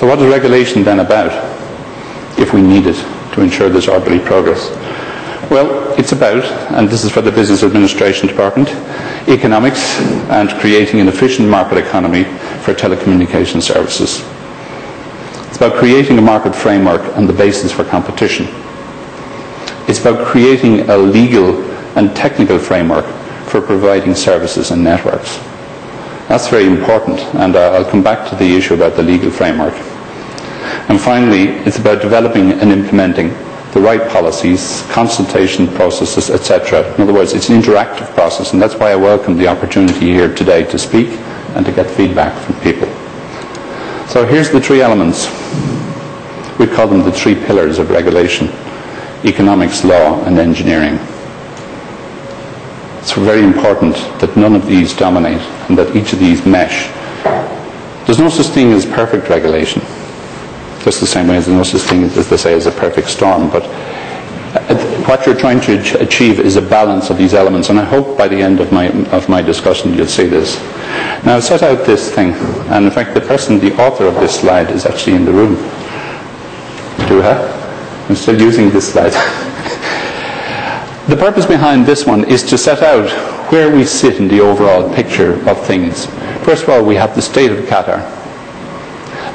So what is regulation then about, if we need it to ensure this orderly progress? Well, it's about, and this is for the Business Administration Department, economics and creating an efficient market economy for telecommunication services. It's about creating a market framework and the basis for competition. It's about creating a legal and technical framework for providing services and networks. That's very important, and uh, I'll come back to the issue about the legal framework. And finally, it's about developing and implementing the right policies, consultation processes, etc. In other words, it's an interactive process, and that's why I welcome the opportunity here today to speak and to get feedback from people. So here's the three elements. We call them the three pillars of regulation economics, law, and engineering. It's very important that none of these dominate and that each of these mesh. There's no such thing as perfect regulation, just the same way as there's no such thing as they say as a perfect storm. But uh, what you're trying to achieve is a balance of these elements, and I hope by the end of my of my discussion you'll see this. Now I've set out this thing, and in fact the person, the author of this slide, is actually in the room. Do we have? I'm still using this slide. The purpose behind this one is to set out where we sit in the overall picture of things. First of all, we have the state of Qatar.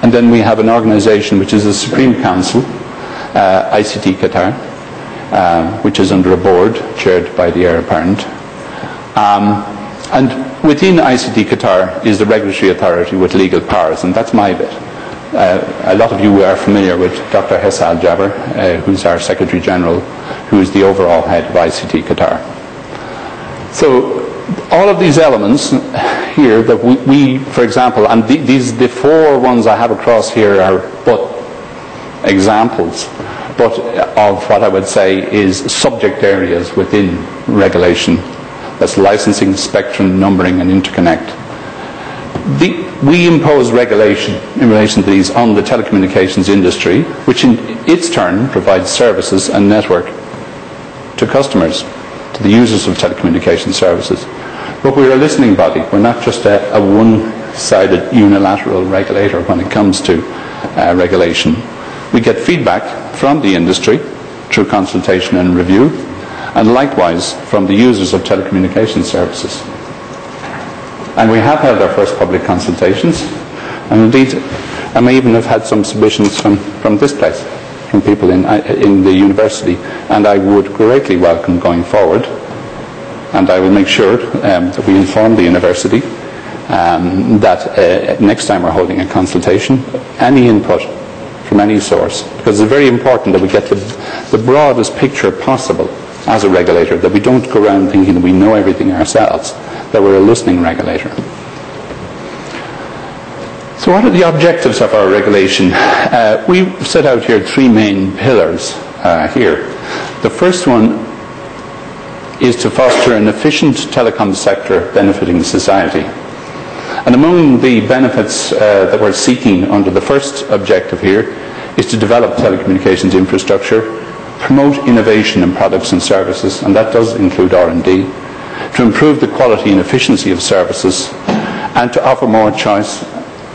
And then we have an organization which is the Supreme Council, uh, ICT Qatar, uh, which is under a board chaired by the heir apparent. Um, and within ICT Qatar is the regulatory authority with legal powers, and that's my bit. Uh, a lot of you are familiar with Dr. Hessa Al-Jaber, uh, who's our Secretary General, who is the overall head of ICT Qatar. So all of these elements here that we, we for example, and the, these the four ones I have across here are but examples, but uh, of what I would say is subject areas within regulation. That's licensing, spectrum, numbering, and interconnect. The, we impose regulation in relation to these on the telecommunications industry, which in its turn provides services and network to customers, to the users of telecommunication services. But we're a listening body. We're not just a, a one-sided unilateral regulator when it comes to uh, regulation. We get feedback from the industry through consultation and review, and likewise from the users of telecommunication services. And we have held our first public consultations, and indeed, I may even have had some submissions from, from this place, from people in, uh, in the university, and I would greatly welcome going forward. And I will make sure um, that we inform the university um, that uh, next time we're holding a consultation, any input from any source, because it's very important that we get the, the broadest picture possible as a regulator, that we don't go around thinking that we know everything ourselves, that we're a listening regulator. So what are the objectives of our regulation? Uh, we set out here three main pillars uh, here. The first one is to foster an efficient telecom sector benefiting society. And among the benefits uh, that we're seeking under the first objective here is to develop telecommunications infrastructure, promote innovation in products and services, and that does include R&D, to improve the quality and efficiency of services, and to offer more choice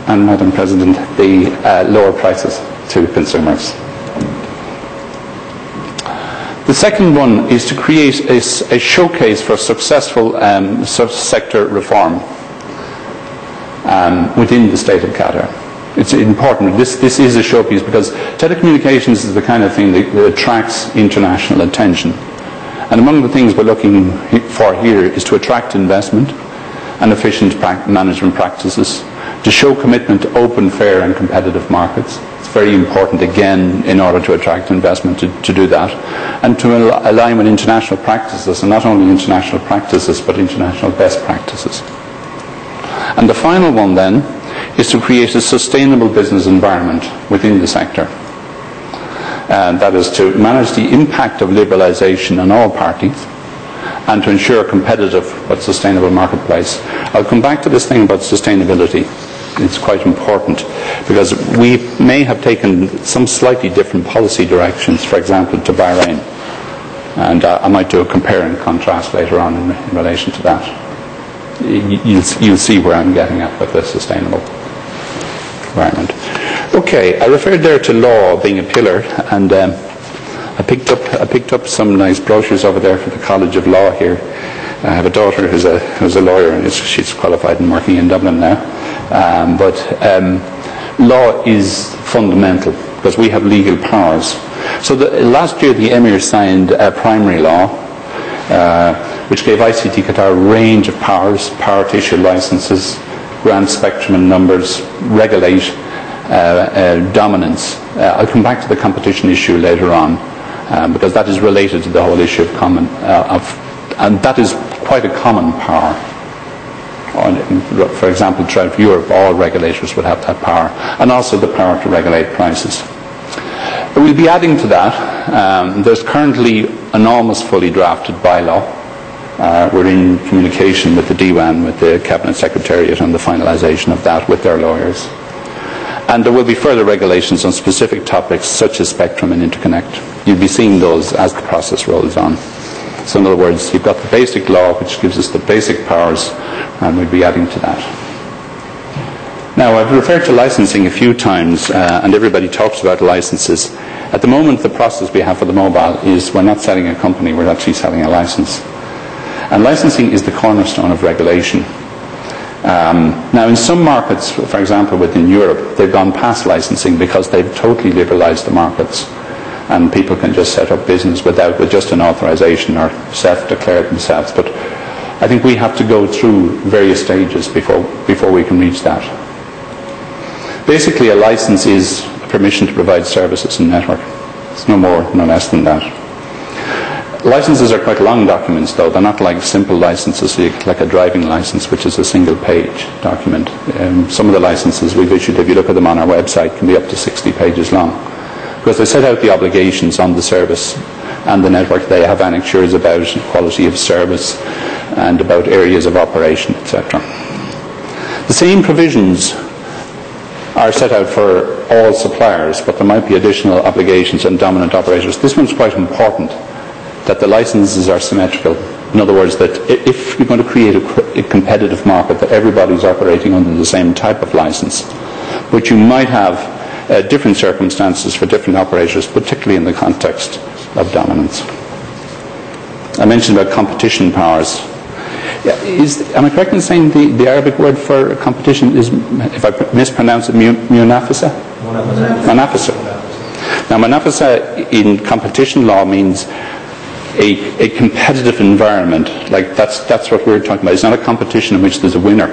and, Madam President, the uh, lower prices to consumers. The second one is to create a, a showcase for successful um, sector reform um, within the state of Qatar. It's important. This, this is a showpiece because telecommunications is the kind of thing that, that attracts international attention. And among the things we're looking for here is to attract investment and efficient management practices, to show commitment to open, fair and competitive markets. It's very important, again, in order to attract investment to, to do that, and to al- align with international practices, and not only international practices, but international best practices. And the final one then is to create a sustainable business environment within the sector. And that is to manage the impact of liberalisation on all parties and to ensure a competitive but sustainable marketplace. I'll come back to this thing about sustainability. It's quite important because we may have taken some slightly different policy directions, for example, to Bahrain. And uh, I might do a compare and contrast later on in, in relation to that. You'll, you'll see where I'm getting at with the sustainable environment. Okay, I referred there to law being a pillar, and um, I picked up I picked up some nice brochures over there for the College of Law here. I have a daughter who's a who's a lawyer, and she's qualified and working in Dublin now. Um, but um, law is fundamental because we have legal powers. So the, last year, the Emir signed a primary law. Uh, which gave ICT Qatar a range of powers, power to issue licenses, grant spectrum and numbers, regulate uh, uh, dominance. Uh, I'll come back to the competition issue later on um, because that is related to the whole issue of common, uh, of, and that is quite a common power. For example, throughout Europe, all regulators would have that power, and also the power to regulate prices. We'll be adding to that. Um, there's currently an almost fully drafted bylaw uh, we're in communication with the Diwan, with the Cabinet Secretariat on the finalisation of that with their lawyers. And there will be further regulations on specific topics such as spectrum and interconnect. You'll be seeing those as the process rolls on. So in other words, you've got the basic law which gives us the basic powers and we'd be adding to that. Now I've referred to licensing a few times uh, and everybody talks about licenses. At the moment the process we have for the mobile is we're not selling a company, we're actually selling a license. And licensing is the cornerstone of regulation. Um, now, in some markets, for example, within Europe, they've gone past licensing because they've totally liberalised the markets, and people can just set up business without with just an authorisation or self-declare themselves. But I think we have to go through various stages before before we can reach that. Basically, a license is permission to provide services in network. It's no more, no less than that. Licenses are quite long documents, though. They're not like simple licenses, like a driving license, which is a single page document. Um, some of the licenses we've issued, if you look at them on our website, can be up to 60 pages long. Because they set out the obligations on the service and the network. They have annexures about quality of service and about areas of operation, etc. The same provisions are set out for all suppliers, but there might be additional obligations on dominant operators. This one's quite important that the licenses are symmetrical. In other words, that if you're going to create a, competitive market, that everybody's operating under the same type of license. But you might have uh, different circumstances for different operators, particularly in the context of dominance. I mentioned about competition powers. Is, am I correct in saying the, the Arabic word for competition is, if I mispronounce it, munafasa? Munafasa. Now, munafasa in competition law means a, a competitive environment, like that's, that's what we're talking about. It's not a competition in which there's a winner.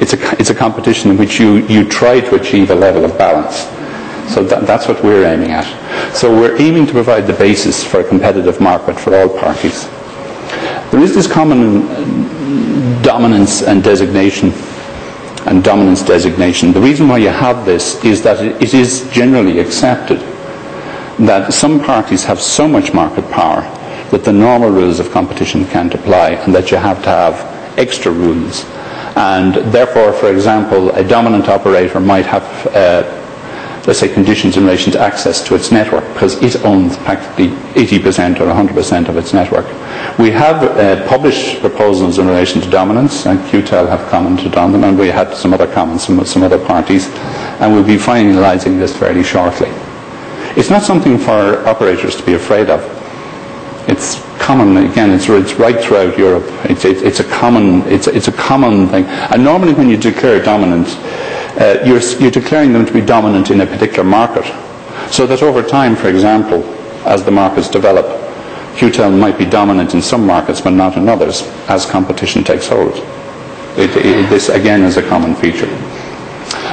It's a, it's a competition in which you, you try to achieve a level of balance. So that, that's what we're aiming at. So we're aiming to provide the basis for a competitive market for all parties. There is this common dominance and designation and dominance designation. The reason why you have this is that it is generally accepted that some parties have so much market power that the normal rules of competition can't apply and that you have to have extra rules. And therefore, for example, a dominant operator might have, uh, let's say, conditions in relation to access to its network because it owns practically 80% or 100% of its network. We have uh, published proposals in relation to dominance, and QTEL have commented on them, and we had some other comments from some other parties, and we'll be finalising this fairly shortly. It's not something for operators to be afraid of it's common again. It's, it's right throughout Europe. It's, it, it's a common it's, a common thing. And normally, when you declare dominant, uh, you're, you're declaring them to be dominant in a particular market, so that over time, for example, as the markets develop, QTEL might be dominant in some markets but not in others as competition takes hold. It, it, this again is a common feature.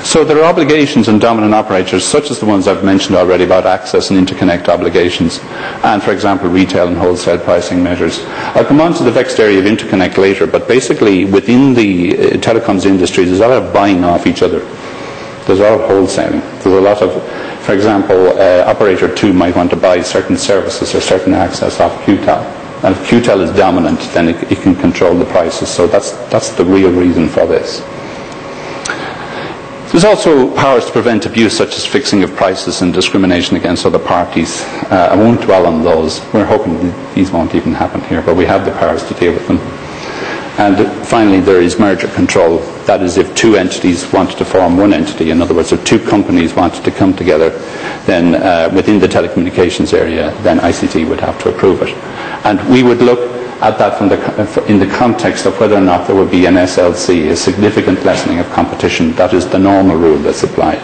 So there are obligations on dominant operators, such as the ones I've mentioned already about access and interconnect obligations, and for example, retail and wholesale pricing measures. I'll come on to the vexed area of interconnect later, but basically within the uh, telecoms industry, there's a lot of buying off each other. There's a lot of wholesaling. There's a lot of, for example, uh, operator 2 might want to buy certain services or certain access off QTEL. And if QTEL is dominant, then it, it can control the prices. So that's, that's the real reason for this. There's also powers to prevent abuse, such as fixing of prices and discrimination against other parties. Uh, I won't dwell on those. We're hoping these won't even happen here, but we have the powers to deal with them. And finally, there is merger control. That is, if two entities wanted to form one entity, in other words, if two companies wanted to come together, then uh, within the telecommunications area, then ICT would have to approve it. And we would look at that from the, in the context of whether or not there would be an SLC, a significant lessening of competition. That is the normal rule that's applied.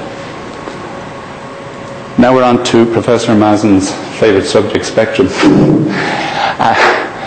Now we're on to Professor Mazen's favourite subject, spectrum. Uh,